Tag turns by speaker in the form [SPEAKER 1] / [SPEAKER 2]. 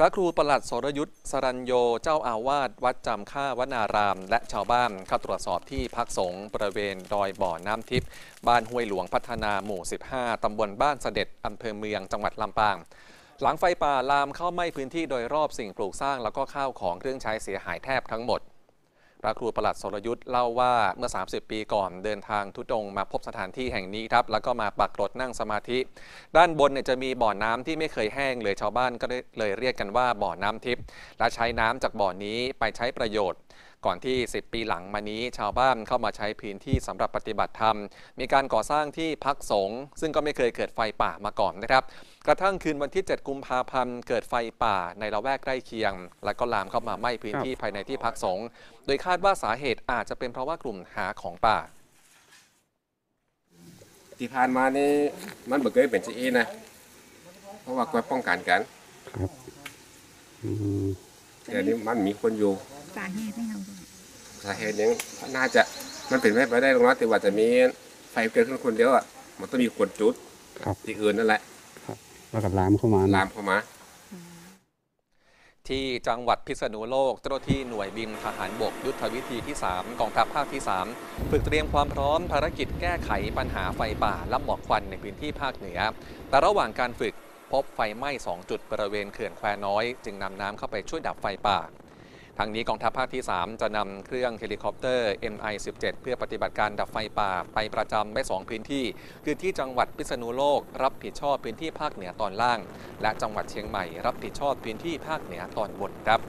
[SPEAKER 1] พระครูประหลัดสรยุทธ์สรัญโยเจ้าอาวาสวัดจำค่าวนาราม และชาวบ้านเข้าตรวจสอบที่พักสงฆ์บริเวณดอยบ่อน้ำทิพย์บ้านห้วยหลวงพัฒนาหมู่ 15 ตำบลบ้านเสด็จอำเภอเมืองจังหวัดลำปาง หลังไฟป่าลามเข้าไหม้พื้นที่โดยรอบสิ่งปลูกสร้าง แล้วก็ข้าวของเครื่องใช้เสียหายแทบทั้งหมด ระครูประหลัดสรยุทธ์เล่าว่าเมื่อ 30 ปีก่อนเดินทางทุดงมาพบสถานที่แห่งนี้ครับแล้วก็มาปักรถนั่งสมาธิ ด้านบนเนี่ยจะมีบ่อน้ำที่ไม่เคยแห้งเลยชาวบ้านก็เลยเรียกกันว่าบ่อน้ำทิพย์และใช้น้ำจากบ่อนี้ไปใช้ประโยชน์ ก่อนที่ 10 ปีหลังมานี้ชาวบ้านเข้ามาใช้พื้นที่สำหรับปฏิบัติธรรม มีการก่อสร้างที่พักสงฆ์ซึ่งก็ไม่เคยเกิดไฟป่ามาก่อนนะครับ กระทั่งคืนวันที่ 7 กุมภาพันธ์เกิดไฟป่าในละแวกใกล้เคียง และก็ลามเข้ามาไหม้พื้นที่ภายในที่พักสงฆ์โดยคาดว่าสาเหตุอาจจะเป็นเพราะว่ากลุ่มหาของป่า
[SPEAKER 2] ที่ผ่านมานี่มันบ่เคยเป็นสิอีนะ เพราะว่าก็ป้องกันกัน
[SPEAKER 3] ครับอืม
[SPEAKER 2] แต่นี้มันมีคนอยู่
[SPEAKER 4] สาเหตุไม่เอาด้วย
[SPEAKER 2] สาเหตุหยังน่าจะมันเป็นไปได้หรอกเนาะแต่ว่าจะมีไฟเกิดขึ้นคนเดียวอะมันต้องมีคนจุด
[SPEAKER 3] ครับ
[SPEAKER 2] ที่อื่นนั่นแหละ
[SPEAKER 3] แล้วก็ลามเข้ามา
[SPEAKER 2] ลามเข้ามา
[SPEAKER 1] ที่จังหวัดพิษณุโลกเจ้าหน้าที่หน่วยบินทหารบกยุทธวิธีที่ 3 กองทัพภาคที่ 3 ฝึกเตรียมความพร้อมภารกิจแก้ไขปัญหาไฟป่าและหมอกควันในพื้นที่ภาคเหนือ แต่ระหว่างการฝึกพบไฟไหม้ 2 จุดบริเวณเขื่อนแควน้อย จึงนำน้ำเข้าไปช่วยดับไฟป่า ทางนี้กองทัพภาคที่ 3 จะนำเครื่องเฮลิคอปเตอร์ MI-17 เพื่อปฏิบัติการดับไฟป่าไปประจำไว้2พื้นที่ คือที่จังหวัดพิษณุโลก รับผิดชอบพื้นที่ภาคเหนือตอนล่าง และจังหวัดเชียงใหม่ รับผิดชอบพื้นที่ภาคเหนือตอนบนครับ